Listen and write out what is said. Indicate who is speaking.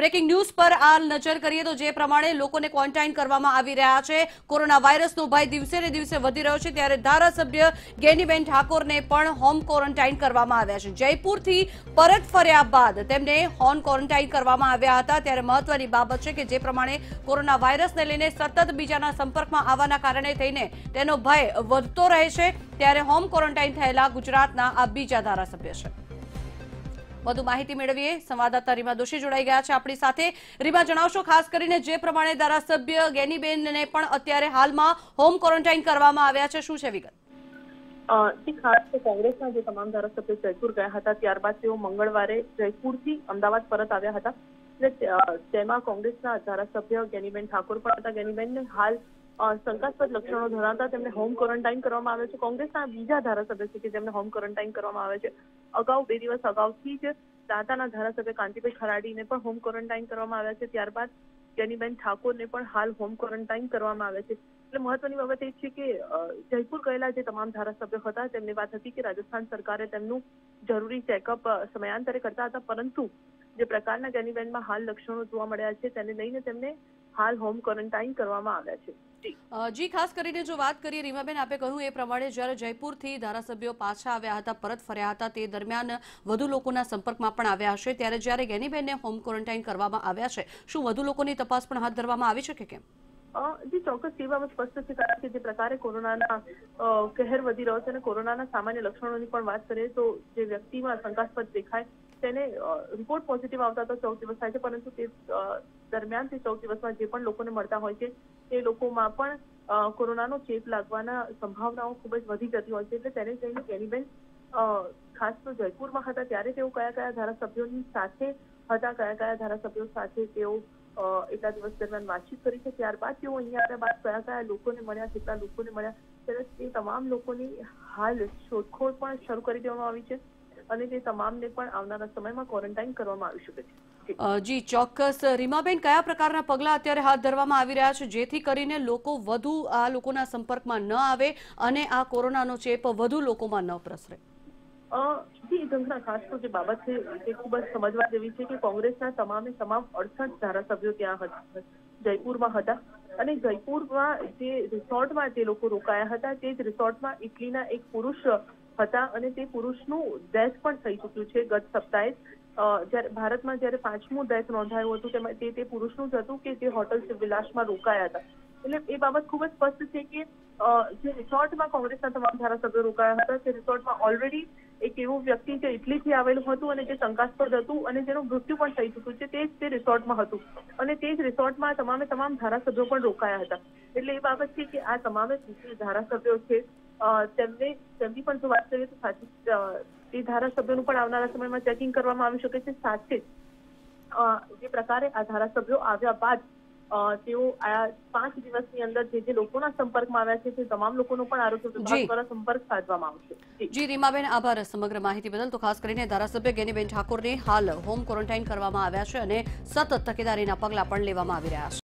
Speaker 1: Breaking news પર આ નજર કરીએ તો જે પ્રમાણે લોકોને ક્વોરન્ટાઇન કરવામાં આવી રહ્યા છે, કોરોના વાયરસનો ભય દિવસે ને દિવસે વધી રહ્યો છે, ત્યારે ધારાસભ્ય ગેનીબેન ઠાકોરને પણ હોમ ક્વોરન્ટાઇન કરવામાં આવ્યા છે. જયપુરથી પરત ફર્યા બાદ તેમને હોમ ક્વોરન્ટાઇન કરવામાં આવ્યા હતા. ત્યારે મહત્વની બાબત છે કે જે પ્રમાણે કોરોના વાયરસને લઈને સતત બીજાના સંપર્કમાં આવવાના કારણે થઈને તેનો ભય વધતો રહે છે. ત્યારે હોમ ક્વોરન્ટાઇન થયેલા ગુજરાતના આ બીજા ધારાસભ્ય છે. વધુ માહિતી મેળવીએ. સંવાદદાતા રીમા દોશી જોડાઈ ગયા છે આપણી સાથે. રીમા, જણાવશો ખાસ કરીને જે પ્રમાણે ધારાસભ્ય ગેનીબેનને પણ અત્યારે હાલમાં હોમ ક્વોરન્ટાઇન કરવામાં આવ્યા છે, શું છે વિગત?
Speaker 2: ખાસ તો કોંગ્રેસના જે તમામ ધારાસભ્યો જયપુર ગયા હતા, ત્યારબાદ તેઓ મંગળવારે જયપુરથી અમદાવાદ પરત આવ્યા હતા. અને તેમાં કોંગ્રેસના ધારાસભ્ય ગેનીબેન ઠાકોર પણ હતા. ગેનીબેનને હાલ શંકાસ્પદ લક્ષણો ધરાવતા તેમને હોમ ક્વોરન્ટાઇન કરવામાં આવે છે. કોંગ્રેસના બીજા ધારાસભ્ય છે કે જેમને હોમ ક્વોરન્ટાઇન કરવામાં આવે છે. અગાઉ બે દિવસ અગાઉથી જ દાંતાના ધારાસભ્ય કાંતિભાઈ ખરાડીને પણ હોમ ક્વોરન્ટાઇન કરવામાં આવ્યા છે. ત્યારબાદ જેનીબેન ઠાકોરને પણ હાલ હોમ ક્વોરન્ટાઇન કરવામાં આવે છે. એટલે મહત્વની બાબત એ છે કે જયપુર ગયેલા જે તમામ ધારાસભ્યો હતા, તેમની વાત હતી કે રાજસ્થાન સરકારે તેમનું જરૂરી ચેકઅપ સમયાંતરે કરતા હતા. પરંતુ જે પ્રકારના ગેનીબેનમાં હાલ લક્ષણો જોવા મળ્યા છે, તેને લઈને તેમને હાલ હોમ ક્વોરન્ટાઇન કરવામાં આવ્યા છે. જી.
Speaker 1: ખાસ કરીને જો વાત કરીએ રીમાબેન આપે કહ્યું એ પ્રમાણે જ્યારે જયપુરથી ધારાસભ્યો પાછા આવ્યા હતા પરત ફર્યા હતા તે દરમિયાન વધુ લોકોના સંપર્કમાં પણ આવ્યા હશે. ત્યારે જ્યારે ગેનીબેનને હોમ ક્વોરન્ટાઇન કરવામાં આવ્યા છે શું વધુ લોકોની તપાસ પણ હાથ ધરવામાં આવી છે કે કેમ?
Speaker 2: અ, જી ચોક્કસ એ બાબત સ્પષ્ટ છે કારણ કે જે પ્રકારે કોરોનાના કહેર વધી રહ્યો છે અને કોરોનાના સામાન્ય લક્ષણોની પણ વાત કરીએ તો જે વ્યક્તિમાં શંકાસ્પદ દેખાય તેને રિપોર્ટ પોઝિટિવ આવતા તો ચૌદ દિવસ થાય છે પરંતુ તે દરમિયાન તે ચૌદ દિવસમાં જે પણ લોકોને મળતા હોય છે તે લોકોમાં પણ કોરોનાનો ચેપ લાગવાના સંભાવનાઓ ખૂબ જ વધી જતી હોય છે એટલે તેને જઈને કેરીબેન અ, ખાસ તો જયપુરમાં હતા ત્યારે તેઓ કયા કયા ધારાસભ્યોની સાથે હતા કયા કયા ધારાસભ્યો સાથે તેઓ એટલા દિવસ દરમિયાન વાતચીત કરી છે ત્યારબાદ તેઓ અહીંયા આવ્યા બાદ કયા કયા લોકોને મળ્યા કેટલા લોકોને મળ્યા ત્યારે તે તમામ લોકોની હાલ શોધખોળ પણ શરૂ કરી દેવામાં આવી છે અને તે તમામને પણ આવનારા સમયમાં ક્વોરન્ટાઇન કરવામાં આવી શકે છે. જી.
Speaker 1: ચોક્કસ. રીમાબેન કયા પ્રકારના પગલાં અત્યારે હાથ ધરવામાં આવી રહ્યા છે? જેથી કરીને લોકો વધુ આ લોકોના સંપર્કમાં ન આવે અને આ કોરોનાનો ચેપ વધુ લોકોમાં ન પ્રસરે.
Speaker 2: જી ઝંખના ખાસ તો જે બાબત છે તે ખૂબ જ સમજવા જેવી છે કે કોંગ્રેસના તમામે તમામ અડસઠ ધારાસભ્યો ત્યાં જયપુરમાં હતા અને જયપુરમાં જે રિસોર્ટમાં જે લોકો રોકાયા હતા તે જ રિસોર્ટમાં ઇટલીના એક પુરુષ હતા અને તે પુરુષનું ડેથ પણ થઈ ચૂક્યું છે ગત સપ્તાહે જ્યારે ભારતમાં જ્યારે પાંચમું ડેથ નોંધાયું હતું, તેમાં તે તે પુરુષનું જ હતું કે જે હોટલ વિલાસમાં રોકાયા હતા. એટલે એ બાબત ખૂબ જ સ્પષ્ટ છે કે જે રિસોર્ટમાં કોંગ્રેસના તમામ ધારાસભ્યો રોકાયા હતા, તે રિસોર્ટમાં ઓલરેડી એક એવું વ્યક્તિ જે ઇટલીથી આવેલું હતું અને જે શંકાસ્પદ હતું અને જેનું મૃત્યુ પણ થઈ ચૂક્યું છે, તે જ તે રિસોર્ટમાં હતું. અને તે જ રિસોર્ટમાં તમામે તમામ ધારાસભ્યો પણ રોકાયા હતા. એટલે એ બાબત છે કે આ તમામે ધારાસભ્યો છે તેમને, તેમની પણ જો વાત કરીએ તો સાચી તે ધારાસભ્યોનું પણ આવનારા સમયમાં ચેકિંગ કરવામાં આવી શકે છે. સાથે જ પ્રકારે આ ધારાસભ્યો આવ્યા બાદ તેઓ આ પાંચ દિવસની અંદર જે જે લોકોના સંપર્કમાં આવ્યા છે તે તમામ લોકોનો પણ આરોગ્ય વિભાગ દ્વારા સંપર્ક સાધવામાં આવશે.
Speaker 1: જી. રીમાબેન આભાર. સમગ્ર માહિતી બદલ તો ખાસ કરીને ધારાસભ્ય ગેનીબેન ઠાકોરને હાલ હોમ ક્વોરન્ટાઇન કરવામાં આવ્યા છે અને સતત તકેદારીના પગલાં પણ લેવામાં આવી રહ્યા છે.